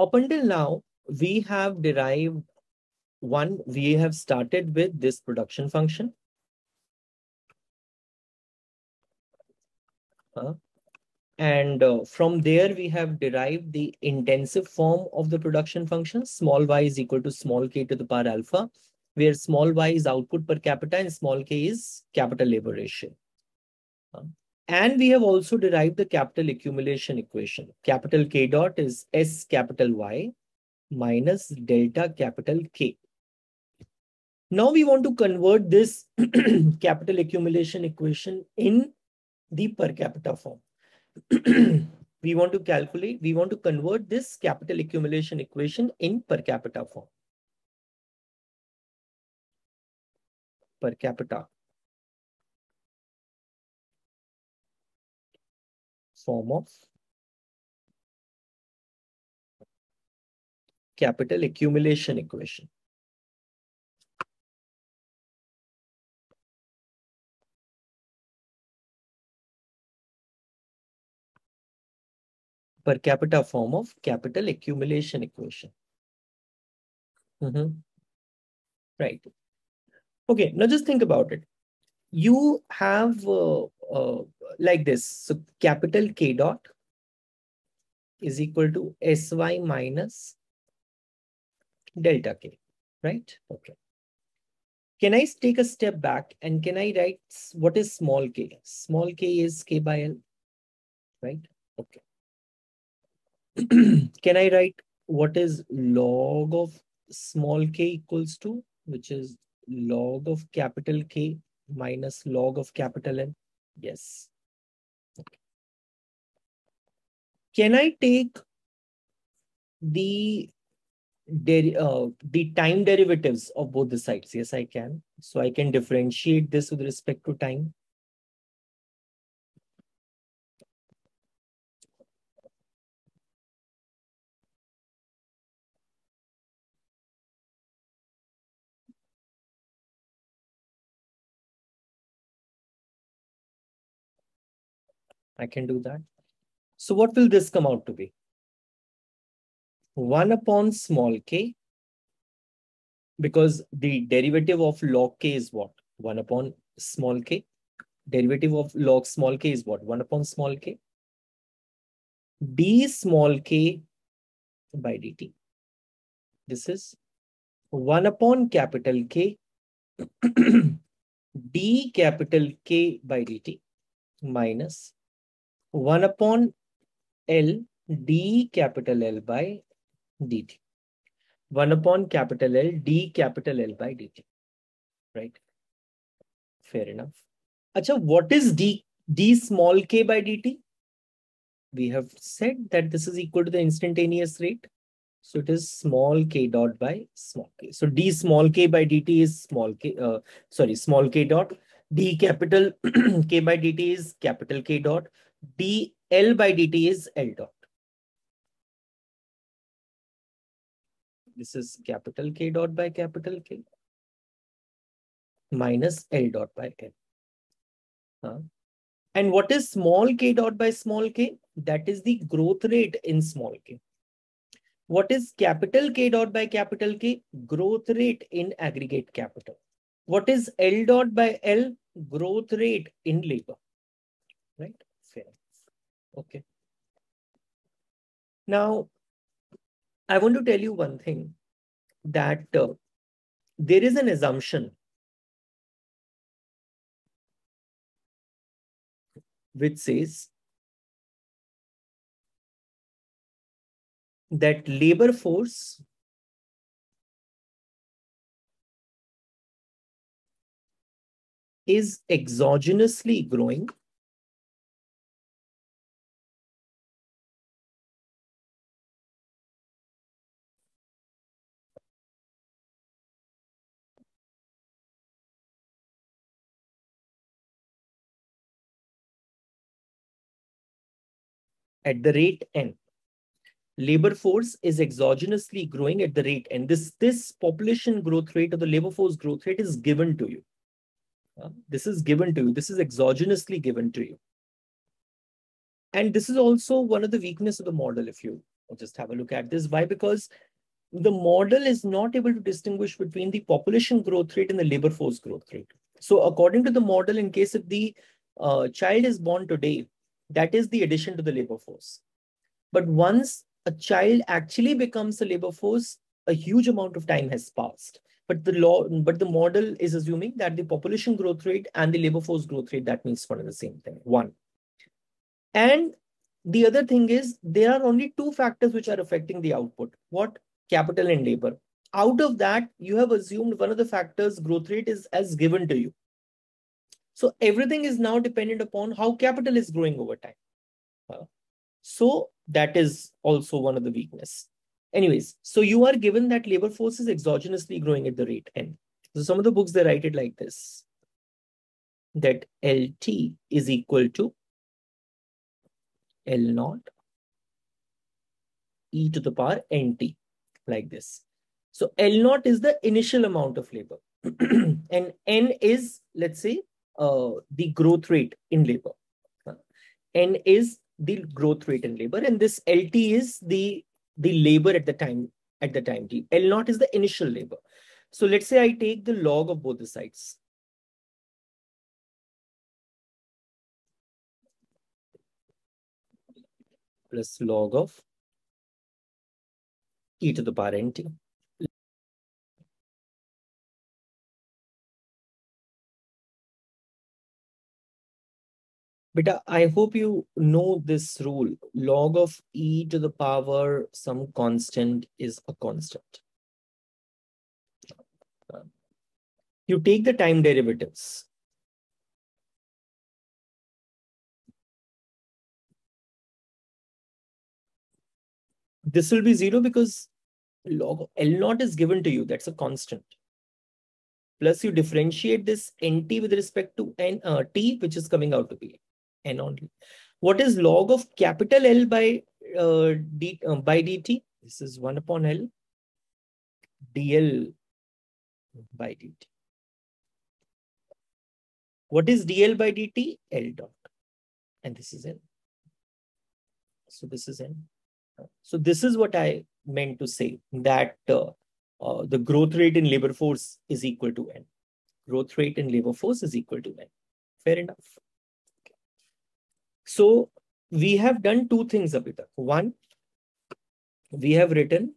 up until now, we have derived one, we have started with this production function. Uh, and uh, from there, we have derived the intensive form of the production function. Small y is equal to small k to the power alpha, where small y is output per capita and small k is capital labor ratio. Uh, and we have also derived the capital accumulation equation. Capital K dot is S capital Y minus delta capital K. Now we want to convert this capital accumulation equation in the per capita form. we want to calculate, we want to convert this capital accumulation equation in per capita form. Per capita. Form of capital accumulation equation. per capita form of capital accumulation equation. Mm -hmm. Right. Okay, now just think about it. You have uh, uh, like this. So capital K dot is equal to Sy minus delta K, right? Okay. Can I take a step back and can I write what is small k? Small k is k by L, right? Okay. can I write what is log of small k equals to, which is log of capital K minus log of capital N? Yes. Okay. Can I take the uh, the time derivatives of both the sides? Yes, I can. So I can differentiate this with respect to time. I can do that. So what will this come out to be? 1 upon small k, because the derivative of log k is what? 1 upon small k. Derivative of log small k is what? 1 upon small k. d small k by dt. This is 1 upon capital K d capital K by dt minus 1 upon L d capital L by dt. 1 upon capital L d capital L by dt. Right? Fair enough. Acha, what is d, d small k by dt? We have said that this is equal to the instantaneous rate. So it is small k dot by small k. So d small k by dt is small k, uh, sorry, small k dot. d capital k by dt is capital K dot dl by dt is L dot. This is capital K dot by capital K minus L dot by L. Huh? And what is small k dot by small k? That is the growth rate in small k. What is capital K dot by capital K? Growth rate in aggregate capital. What is L dot by L? Growth rate in labor. Right? Okay. Now, I want to tell you one thing that uh, there is an assumption which says that labor force is exogenously growing at the rate n. Labor force is exogenously growing at the rate n. This, this population growth rate or the labor force growth rate is given to you. Uh, this is given to you. This is exogenously given to you. And this is also one of the weakness of the model. If you just have a look at this. Why? Because the model is not able to distinguish between the population growth rate and the labor force growth rate. So according to the model, in case if the uh, child is born today, that is the addition to the labor force. But once a child actually becomes a labor force, a huge amount of time has passed. But the law, but the model is assuming that the population growth rate and the labor force growth rate, that means one and the same thing. One. And the other thing is there are only two factors which are affecting the output. What? Capital and labor. Out of that, you have assumed one of the factors growth rate is as given to you. So everything is now dependent upon how capital is growing over time. Uh, so that is also one of the weakness. Anyways, so you are given that labor force is exogenously growing at the rate n. So some of the books they write it like this, that LT is equal to L naught e to the power nt like this. So L naught is the initial amount of labor and N is, let's say, uh, the growth rate in labor. N is the growth rate in labor and this LT is the, the labor at the time at the time t. L naught is the initial labor. So let's say I take the log of both the sides. plus log of e to the power nt. But I hope you know this rule. Log of e to the power some constant is a constant. You take the time derivatives. This will be zero because log L naught is given to you. That's a constant. Plus you differentiate this nt with respect to n uh, t, which is coming out to be n only. What is log of capital L by uh, d uh, by dt? This is one upon L dl by dt. What is dl by dt? L dot. And this is n. So this is n. So this is what I meant to say that uh, uh, the growth rate in labor force is equal to n. Growth rate in labor force is equal to n. Fair enough. So we have done two things, Abhita. One, we have written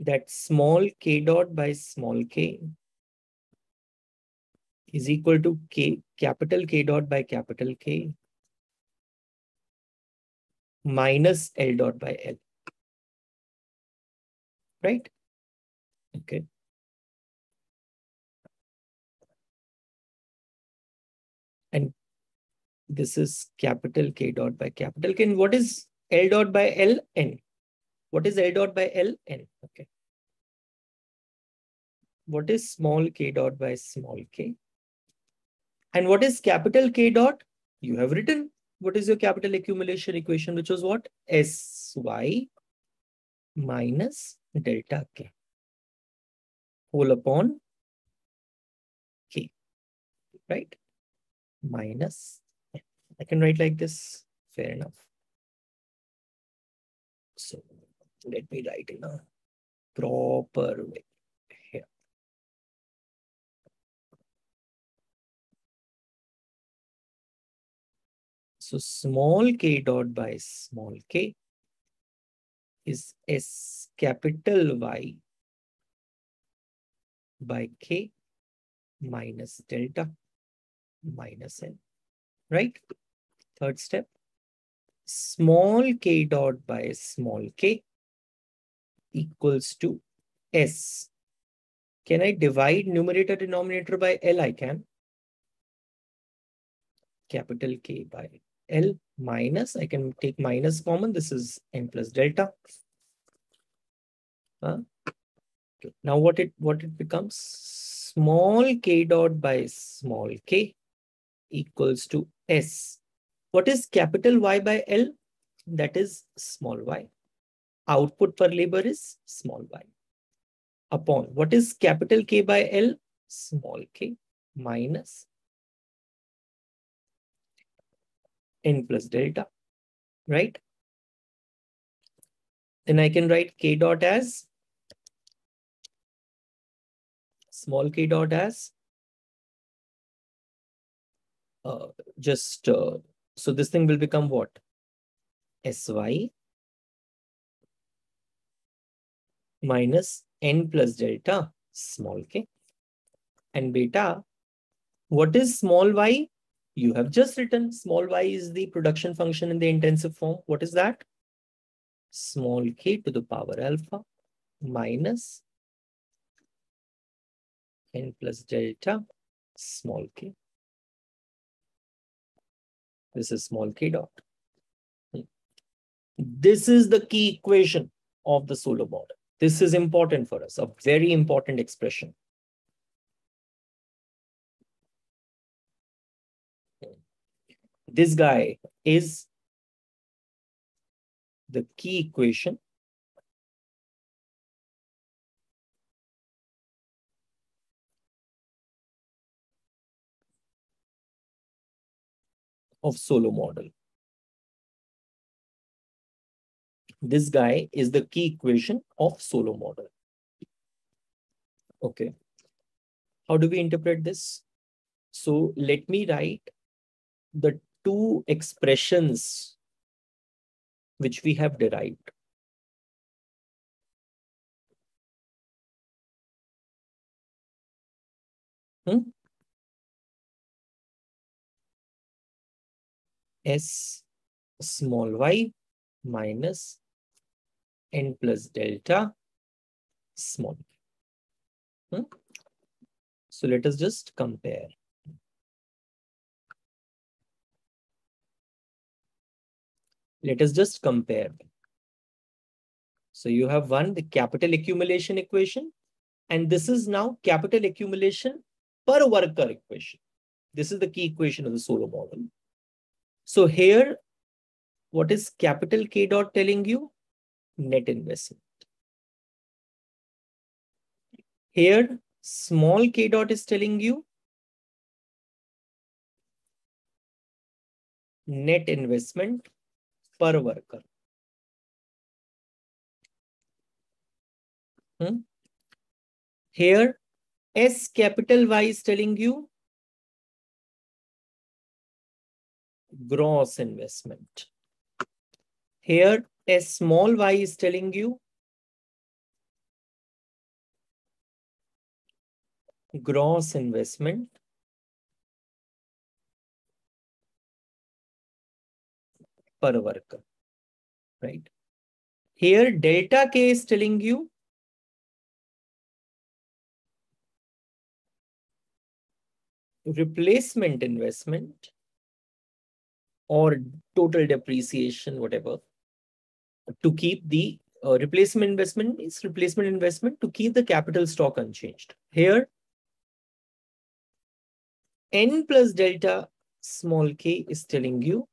that small k dot by small k is equal to k capital K dot by capital K minus L dot by L. Right? Okay. And this is capital K dot by capital K. And what is L dot by L? N. What is L dot by L? N. Okay. What is small k dot by small k? And what is capital K dot? You have written what is your capital accumulation equation, which was what? Sy minus delta K whole upon K, right? Minus, I can write like this, fair enough. So let me write in a proper way. Here. So small k dot by small k is S capital Y by k minus delta minus n, right? Third step, small k dot by small k equals to S. Can I divide numerator denominator by L? I can. Capital K by L minus, I can take minus common. This is n plus delta. Uh, okay. Now what it what it becomes? Small k dot by small k equals to S. What is capital Y by L? That is small y. Output per labor is small y. Upon what is capital K by L? Small k minus n plus delta right? Then I can write k dot as small k dot as uh, just uh, so this thing will become what sy minus n plus delta small k and beta what is small y you have just written small y is the production function in the intensive form. What is that? Small k to the power alpha minus n plus delta small k. This is small k dot. This is the key equation of the Solow model. This is important for us, a very important expression. this guy is the key equation of Solow model. This guy is the key equation of Solow model. Okay. How do we interpret this? So let me write the two expressions which we have derived. Hmm? S small y minus n plus delta small. Hmm? So let us just compare. Let us just compare. So you have one, the capital accumulation equation, and this is now capital accumulation per worker equation. This is the key equation of the Solow model. So here, what is capital K dot telling you? Net investment. Here, small k dot is telling you net investment per worker. Hmm? Here, S capital Y is telling you gross investment. Here, a small y is telling you gross investment per worker, right? Here, delta K is telling you replacement investment or total depreciation, whatever, to keep the uh, replacement investment is replacement investment to keep the capital stock unchanged. Here, n plus delta small k is telling you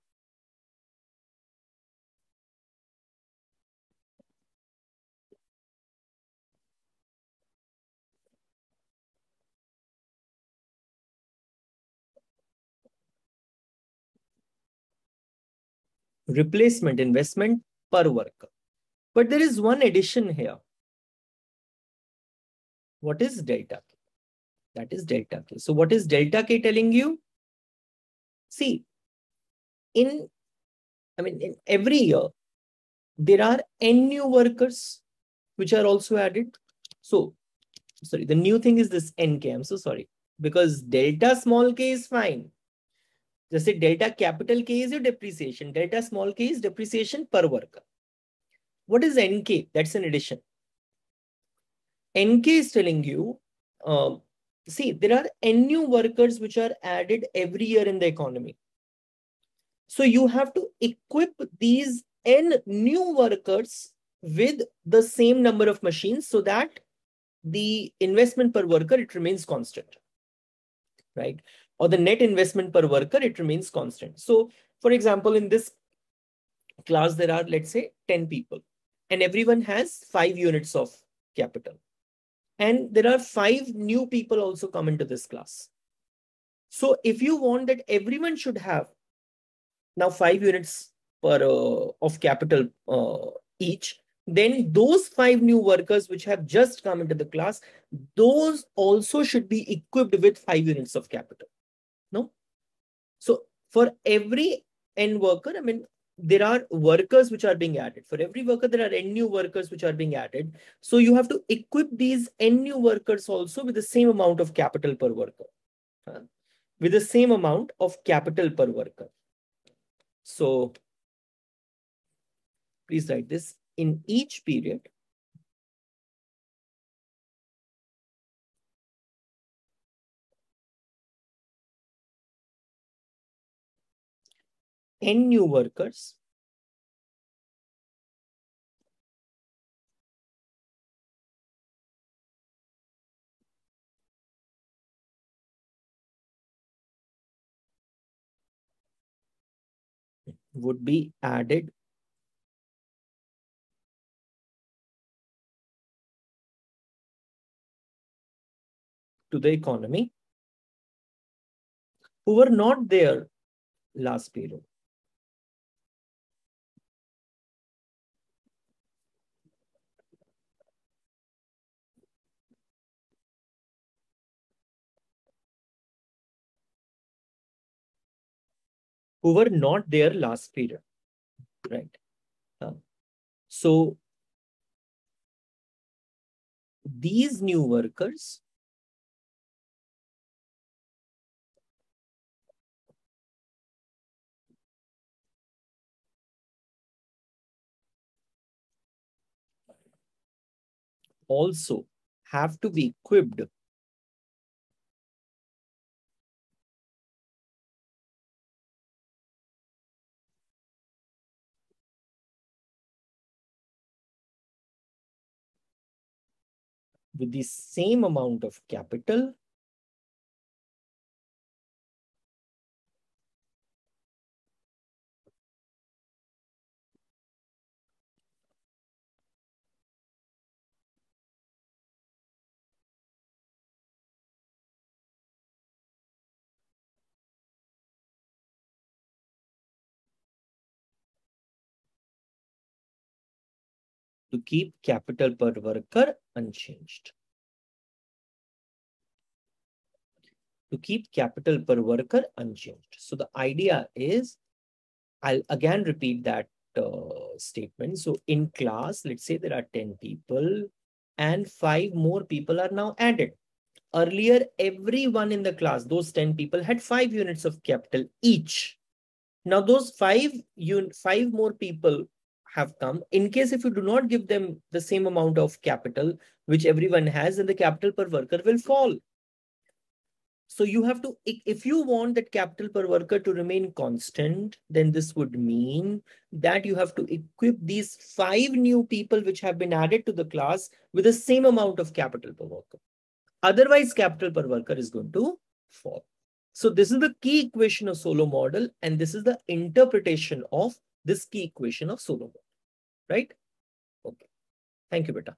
replacement investment per worker. But there is one addition here. What is delta K? That is delta K. So what is delta K telling you? See, in, I mean, in every year, there are n new workers which are also added. So, sorry, the new thing is this nk. I'm so sorry. Because delta small k is fine. जैसे delta capital के is depreciation delta small के is depreciation per worker what is nk that's an addition nk is telling you um, see there are n new workers which are added every year in the economy so you have to equip these n new workers with the same number of machines so that the investment per worker it remains constant right Or the net investment per worker, it remains constant. So for example, in this class, there are, let's say 10 people and everyone has five units of capital. And there are five new people also come into this class. So if you want that everyone should have now five units per uh, of capital uh, each, then those five new workers which have just come into the class, those also should be equipped with five units of capital. No? So for every n worker, I mean, there are workers which are being added. For every worker, there are n new workers which are being added. So you have to equip these n new workers also with the same amount of capital per worker. Uh, with the same amount of capital per worker. So please write this in each period. N new workers. Would be added. To the economy. Who were not there last period. Who were not there last period, right? Uh, so these new workers also have to be equipped with the same amount of capital to keep capital per worker unchanged. To keep capital per worker unchanged. So the idea is, I'll again repeat that uh, statement. So in class, let's say there are 10 people and five more people are now added. Earlier, everyone in the class, those 10 people had five units of capital each. Now those five, un five more people have come. In case if you do not give them the same amount of capital, which everyone has, then the capital per worker will fall. So you have to, if you want that capital per worker to remain constant, then this would mean that you have to equip these five new people which have been added to the class with the same amount of capital per worker. Otherwise, capital per worker is going to fall. So this is the key equation of Solow model, and this is the interpretation of this key equation of Solow model right? Okay. Thank you, beta.